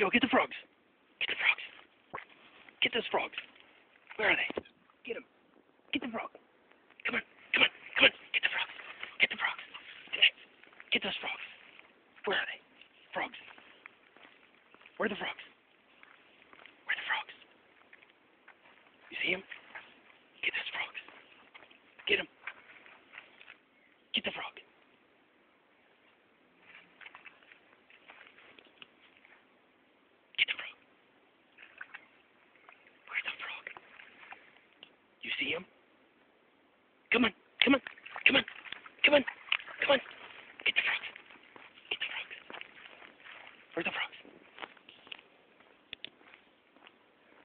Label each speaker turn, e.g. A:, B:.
A: Yo, get the frogs. Get the frogs. Get those frogs. Where are they? Get them. Get the frog. Come on. Come on. Come on. Get the frogs. Get the frogs. Get those frogs. Where are they? Frogs. Where are the frogs? Where are the frogs? You see them? Get those frogs. Get them. Get the frog. Get the frog. Where's the frog? You see him? Come on, come on, come on, come on, come on. Get the frog. Get the frog. Where's the frog?